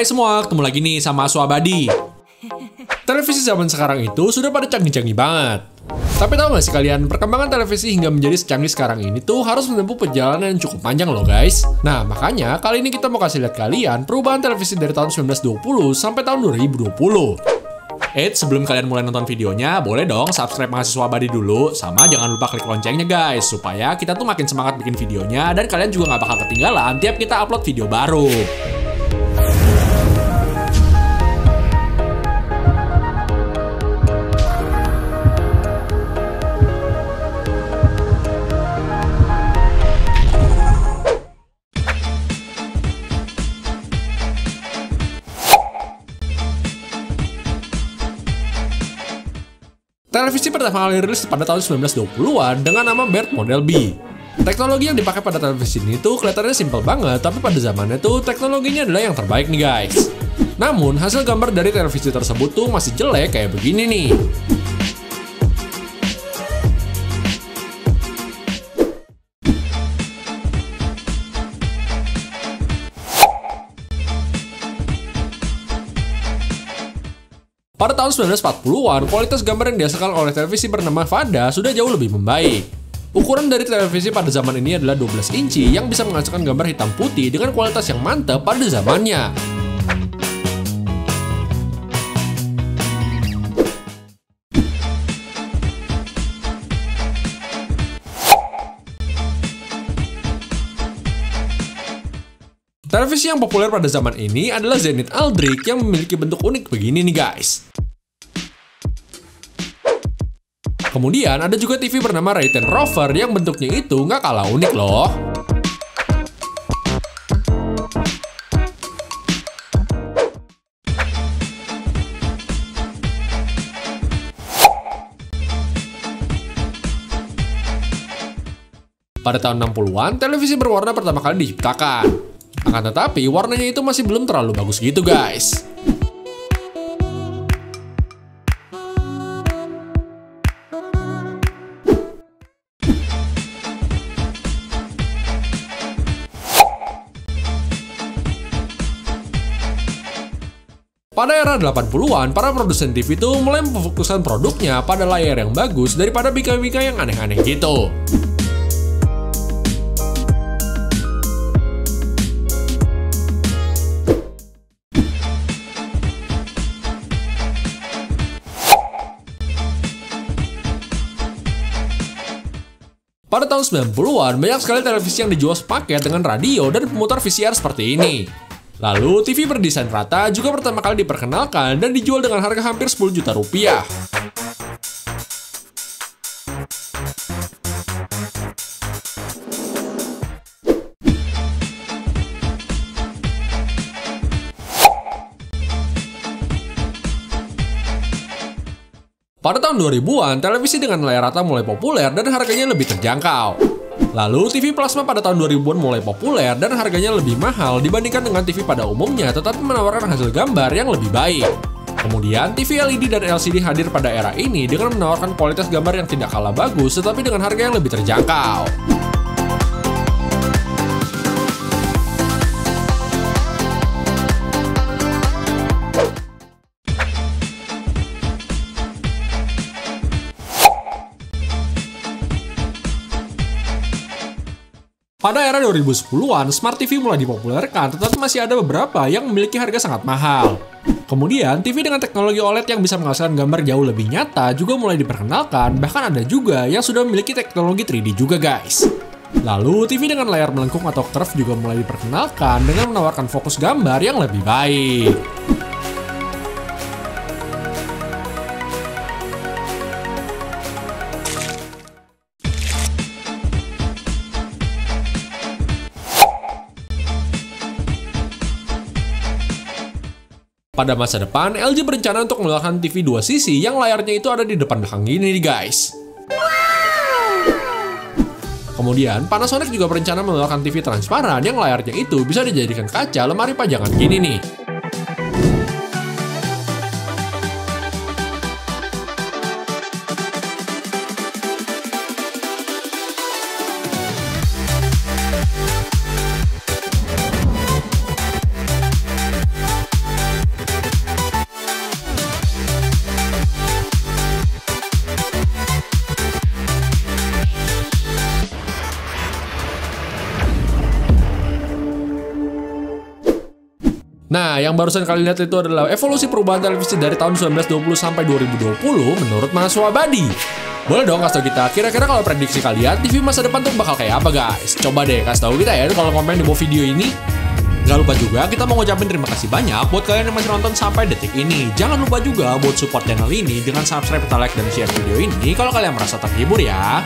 Hai semua, ketemu lagi nih sama Asu Abadi. Televisi zaman sekarang itu sudah pada canggih-canggih banget. Tapi tahu nggak sih kalian, perkembangan televisi hingga menjadi secanggih sekarang ini tuh harus menempuh perjalanan yang cukup panjang loh guys. Nah, makanya kali ini kita mau kasih lihat kalian perubahan televisi dari tahun 1920 sampai tahun 2020. Eh, sebelum kalian mulai nonton videonya, boleh dong subscribe mahasiswa abadi dulu, sama jangan lupa klik loncengnya guys, supaya kita tuh makin semangat bikin videonya, dan kalian juga nggak bakal ketinggalan tiap kita upload video baru. Televisi pertama kali rilis pada tahun 1920-an dengan nama Bert Model B. Teknologi yang dipakai pada televisi ini tuh kelihatannya simpel banget, tapi pada zamannya tuh teknologinya adalah yang terbaik nih guys. Namun, hasil gambar dari televisi tersebut tuh masih jelek kayak begini nih. Pada tahun 1940-an, kualitas gambar yang dihasilkan oleh televisi bernama Vada sudah jauh lebih membaik. Ukuran dari televisi pada zaman ini adalah 12 inci yang bisa menghasilkan gambar hitam putih dengan kualitas yang mantap pada zamannya. Televisi yang populer pada zaman ini adalah Zenith Aldrich yang memiliki bentuk unik begini nih guys. Kemudian ada juga TV bernama Raytheon Rover yang bentuknya itu nggak kalah unik loh. Pada tahun 60-an, televisi berwarna pertama kali diciptakan. Akan tetapi, warnanya itu masih belum terlalu bagus gitu guys. Pada era 80-an, para produsen TV itu mulai memfokuskan produknya pada layar yang bagus daripada bika-bika yang aneh-aneh gitu. Pada tahun 90-an, banyak sekali televisi yang dijual sepaket dengan radio dan pemutar VCR seperti ini. Lalu, TV berdesain rata juga pertama kali diperkenalkan dan dijual dengan harga hampir 10 juta rupiah. Pada tahun 2000-an, televisi dengan layar rata mulai populer dan harganya lebih terjangkau. Lalu, TV plasma pada tahun 2000-an mulai populer dan harganya lebih mahal dibandingkan dengan TV pada umumnya tetapi menawarkan hasil gambar yang lebih baik. Kemudian, TV LED dan LCD hadir pada era ini dengan menawarkan kualitas gambar yang tidak kalah bagus tetapi dengan harga yang lebih terjangkau. Pada era 2010-an, Smart TV mulai dipopulerkan, tetapi masih ada beberapa yang memiliki harga sangat mahal. Kemudian, TV dengan teknologi OLED yang bisa menghasilkan gambar jauh lebih nyata juga mulai diperkenalkan, bahkan ada juga yang sudah memiliki teknologi 3D juga guys. Lalu, TV dengan layar melengkung atau curve juga mulai diperkenalkan dengan menawarkan fokus gambar yang lebih baik. Pada masa depan, LG berencana untuk mengeluarkan TV dua sisi yang layarnya itu ada di depan belakang gini nih guys. Kemudian, Panasonic juga berencana mengeluarkan TV transparan yang layarnya itu bisa dijadikan kaca lemari pajangan gini nih. Nah, yang barusan kalian lihat itu adalah evolusi perubahan televisi dari tahun 1920 sampai 2020 menurut Mas Wabadi. Boleh dong kasih tau kita, kira-kira kalau prediksi kalian, TV masa depan tuh bakal kayak apa guys? Coba deh kasih tau kita ya kalau komen di bawah video ini. Gak lupa juga kita mau ngucapin terima kasih banyak buat kalian yang masih nonton sampai detik ini. Jangan lupa juga buat support channel ini dengan subscribe, like, dan share video ini kalau kalian merasa terhibur ya.